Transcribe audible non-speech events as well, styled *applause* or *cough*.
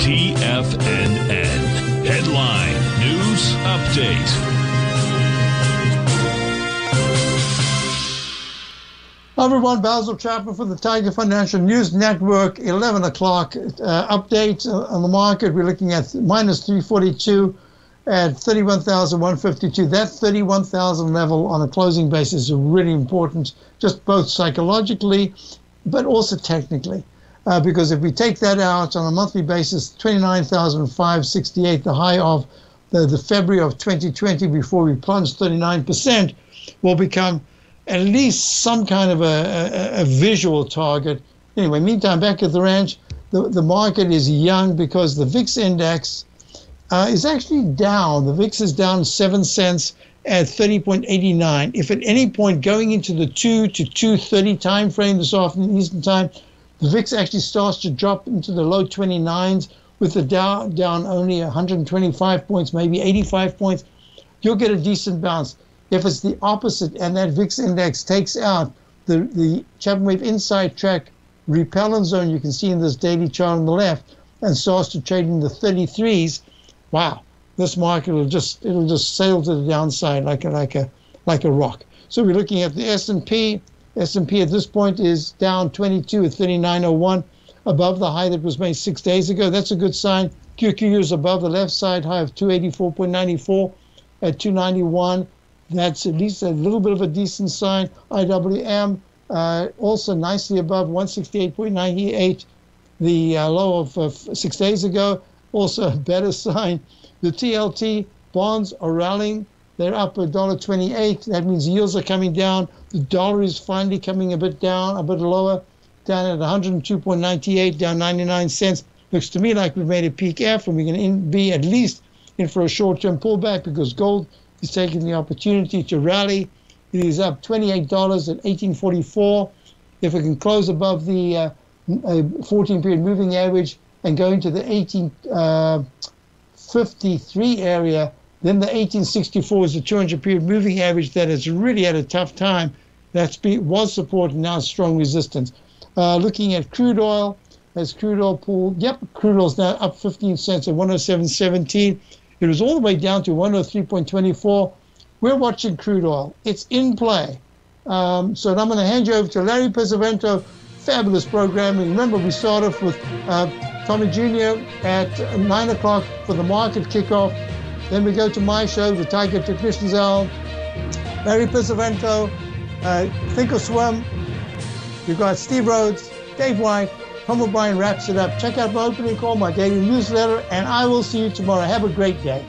TFNN. Headline News Update. Hi everyone, Basil Chapman for the Tiger Financial News Network. 11 o'clock uh, update on the market. We're looking at minus 342 at 31,152. That 31,000 level on a closing basis is really important, just both psychologically, but also technically. Uh, because if we take that out on a monthly basis, 29,568, the high of the, the February of 2020 before we plunged 39%, will become at least some kind of a, a, a, visual target. Anyway, meantime, back at the ranch, the, the market is young because the VIX index uh, is actually down. The VIX is down 7 cents at 30.89. If at any point going into the 2 to 2.30 time frame this afternoon Eastern time, the VIX actually starts to drop into the low 29s with the Dow down only 125 points, maybe 85 points, you'll get a decent bounce. If it's the opposite and that VIX index takes out the, the Chapman Wave inside track repellent zone you can see in this daily chart on the left and starts to trade in the 33s, wow, this market will just it'll just sail to the downside like a like a like a rock. So we're looking at the S&P. S&P at this point is down 22 at 39.01, above the high that was made six days ago. That's a good sign. QQQ is above the left side high of 284.94 at 291. That's at least a little bit of a decent sign. IWM uh, also nicely above 168.98, the uh, low of uh, six days ago. Also a better *laughs* sign. The TLT bonds are rallying. They're up $1.28. That means yields are coming down. The dollar is finally coming a bit down, a bit lower, down at 102.98, down 99 cents. Looks to me like we've made a peak F, and we're going to be at least in for a short-term pullback because gold is taking the opportunity to rally. It is up $28 at 1844. If it can close above the uh, 14 period moving average and go into the 1853 uh, area, then the 1864 is the 200 period moving average that has really had a tough time. That's been, was supported, now strong resistance. Uh, looking at crude oil, as crude oil pool, yep, crude oil is now up 15 cents at 107.17. It was all the way down to 103.24. We're watching crude oil. It's in play. Um, so I'm going to hand you over to Larry Pesavento. Fabulous programming. Remember, we start off with uh, Tommy Jr. at 9 o'clock for the market kickoff. Then we go to my show, the Tiger Technicians Hour. Larry Pesavento, uh, Think or Swim. You've got Steve Rhodes, Dave White, Tom O'Brien wraps it up. Check out my opening call, my daily newsletter, and I will see you tomorrow. Have a great day.